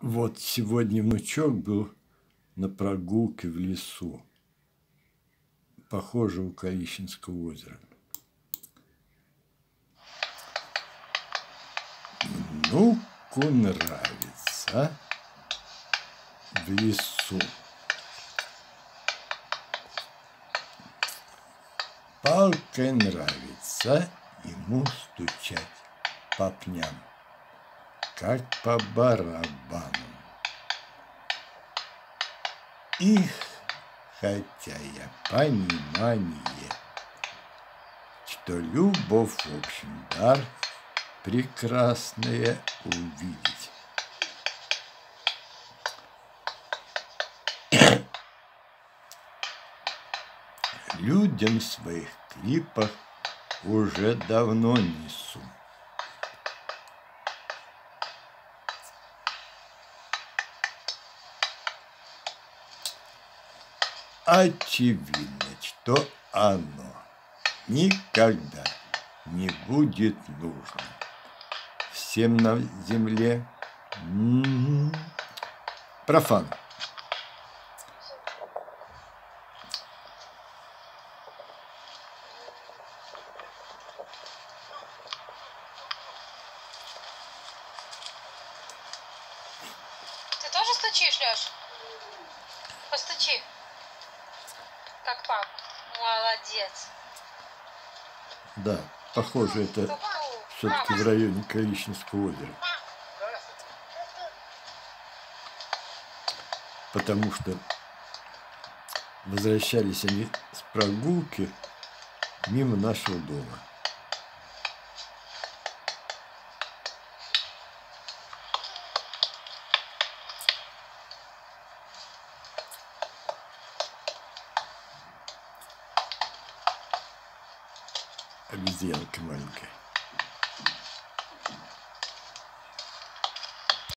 Вот сегодня внучок был на прогулке в лесу. Похоже, у Калищинского озера. Внуку нравится в лесу. Палкой нравится ему стучать по пням как по барабану. Их, хотя я понимание, что любовь, в общем, дар прекрасное увидеть. Людям своих клипах уже давно несу. Очевидно, что оно никогда не будет нужно всем на земле. М-м-м. Профан. Ты тоже стучишь, Леш? Постучи. Как папа. Молодец. Да, похоже, это все-таки в районе Калищинского озера. Потому что возвращались они с прогулки мимо нашего дома. Обезьянка маленькая.